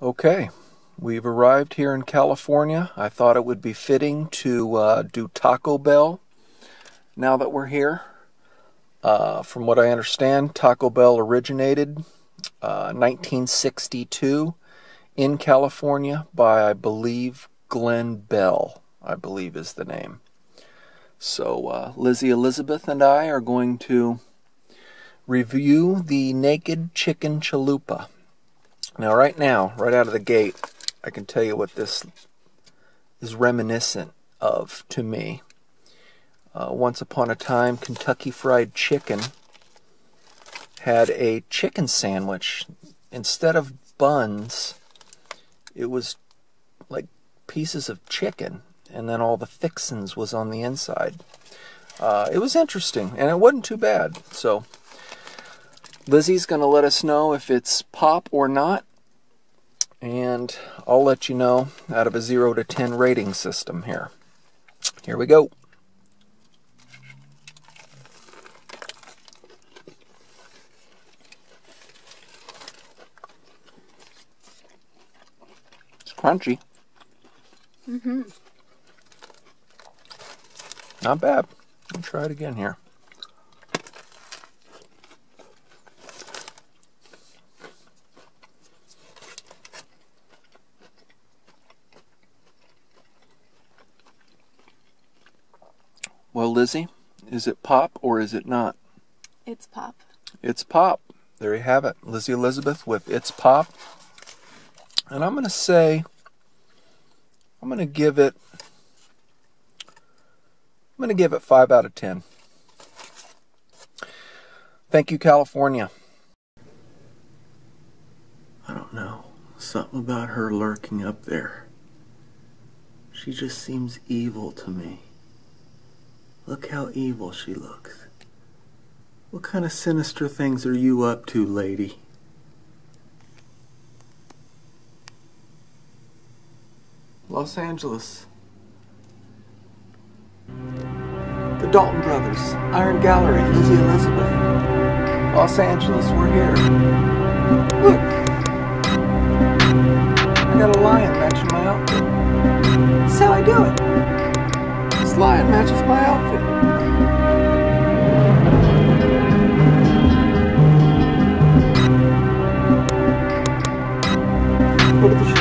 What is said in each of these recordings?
Okay, we've arrived here in California. I thought it would be fitting to uh, do Taco Bell now that we're here. Uh, from what I understand, Taco Bell originated uh, 1962 in California by, I believe, Glenn Bell, I believe is the name. So, uh, Lizzy Elizabeth and I are going to review the Naked Chicken Chalupa. Now, right now, right out of the gate, I can tell you what this is reminiscent of to me. Uh, once upon a time, Kentucky Fried Chicken had a chicken sandwich. Instead of buns, it was like pieces of chicken, and then all the fixins was on the inside. Uh, it was interesting, and it wasn't too bad. So, Lizzy's going to let us know if it's pop or not, and I'll let you know out of a 0 to 10 rating system here. Here we go. It's crunchy. Mm-hmm. Not bad. Me try it again here. Well, Lizzy, is it pop or is it not? It's pop. It's pop. There you have it. Lizzy Elizabeth with It's Pop. And I'm going to say, I'm going to give it, I'm going to give it 5 out of 10. Thank you, California. I don't know. Something about her lurking up there. She just seems evil to me. Look how evil she looks. What kind of sinister things are you up to, lady? Los Angeles. The Dalton Brothers, Iron Gallery, Lizzy Elizabeth. Los Angeles, we're here. Look! I got a lion matching my outfit. That's how I do it. This lion matches my outfit. The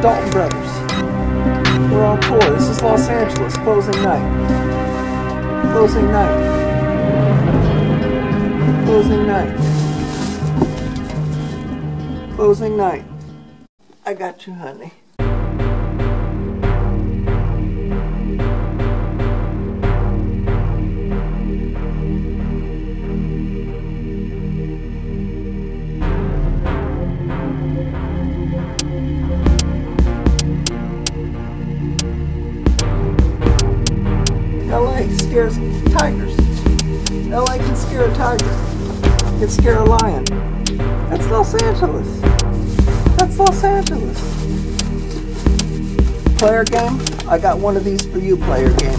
Dalton Brothers. We're on tour. This is Los Angeles, closing night. Closing night. Closing night. Closing night. I got you, honey. Scares tigers. LA can scare a tiger. Can scare a lion. That's Los Angeles. That's Los Angeles. Player game? I got one of these for you, player game.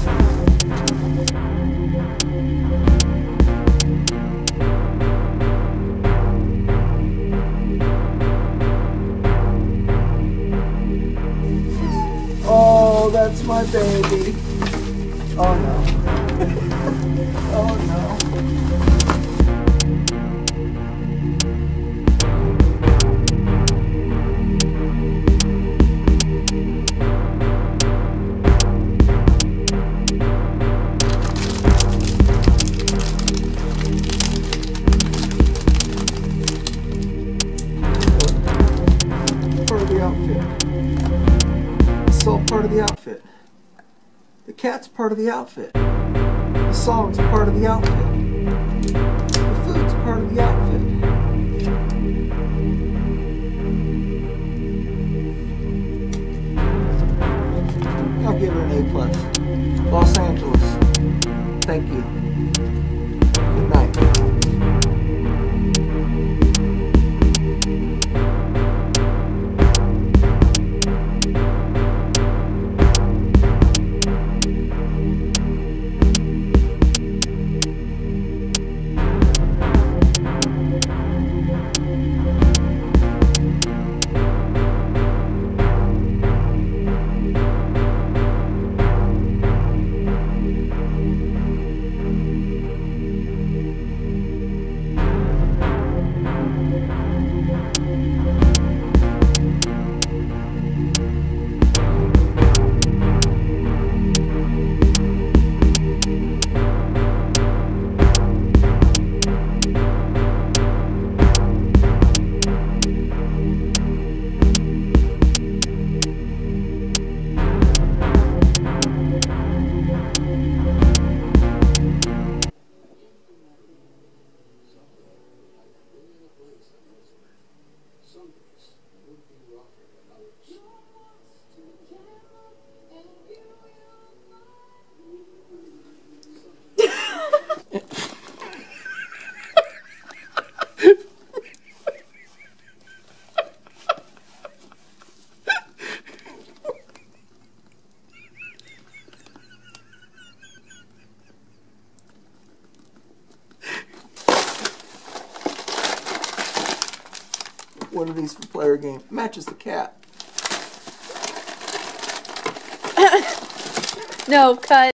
Oh, that's my baby. Oh no. All part of the outfit. The cat's part of the outfit. The song's part of the outfit. The food's part of the outfit. I'll give her an A plus. Los Angeles. Thank you. One of these for player game matches the cat. No, cut.